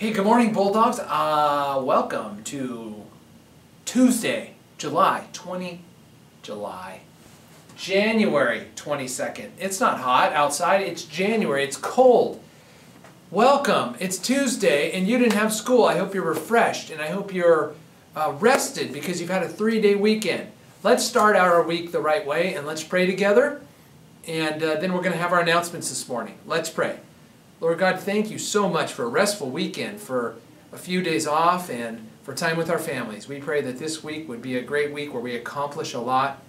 Hey, good morning, Bulldogs. Uh, welcome to Tuesday, July 20, July, January 22nd. It's not hot outside, it's January, it's cold. Welcome, it's Tuesday and you didn't have school. I hope you're refreshed and I hope you're uh, rested because you've had a three-day weekend. Let's start our week the right way and let's pray together. And uh, then we're going to have our announcements this morning. Let's pray. Lord God, thank you so much for a restful weekend, for a few days off, and for time with our families. We pray that this week would be a great week where we accomplish a lot,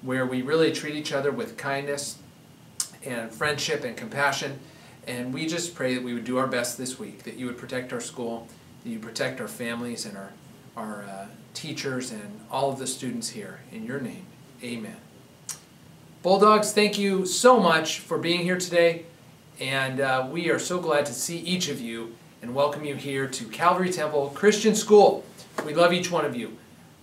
where we really treat each other with kindness and friendship and compassion. And we just pray that we would do our best this week, that you would protect our school, that you protect our families and our, our uh, teachers and all of the students here. In your name, amen. Bulldogs, thank you so much for being here today. And uh, we are so glad to see each of you and welcome you here to Calvary Temple Christian School. We love each one of you.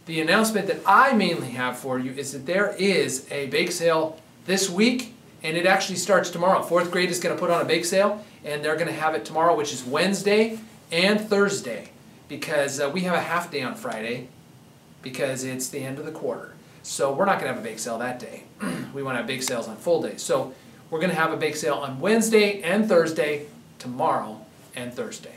The announcement that I mainly have for you is that there is a bake sale this week, and it actually starts tomorrow. Fourth grade is going to put on a bake sale, and they're going to have it tomorrow, which is Wednesday and Thursday, because uh, we have a half day on Friday because it's the end of the quarter. So we're not going to have a bake sale that day. we want to have bake sales on full days. So we're going to have a bake sale on Wednesday and Thursday, tomorrow and Thursday.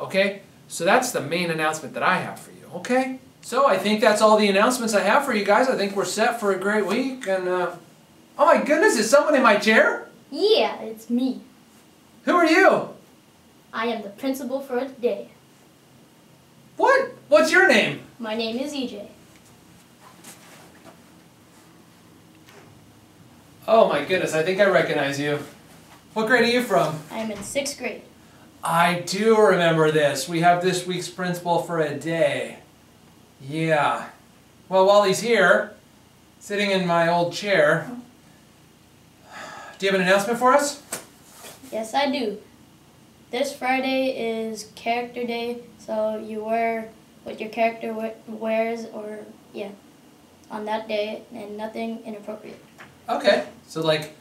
Okay? So that's the main announcement that I have for you. Okay? So I think that's all the announcements I have for you guys. I think we're set for a great week. And, uh, oh my goodness, is someone in my chair? Yeah, it's me. Who are you? I am the principal for today. What? What's your name? My name is EJ. Oh my goodness, I think I recognize you. What grade are you from? I am in sixth grade. I do remember this. We have this week's principal for a day. Yeah. Well, while he's here, sitting in my old chair, do you have an announcement for us? Yes, I do. This Friday is character day, so you wear what your character wears or, yeah, on that day, and nothing inappropriate. Okay. So like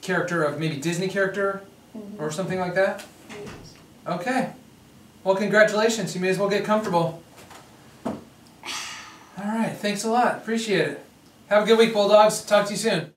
character of maybe Disney character mm -hmm. or something like that? Yes. Okay. Well, congratulations. You may as well get comfortable. All right. Thanks a lot. Appreciate it. Have a good week, Bulldogs. Talk to you soon.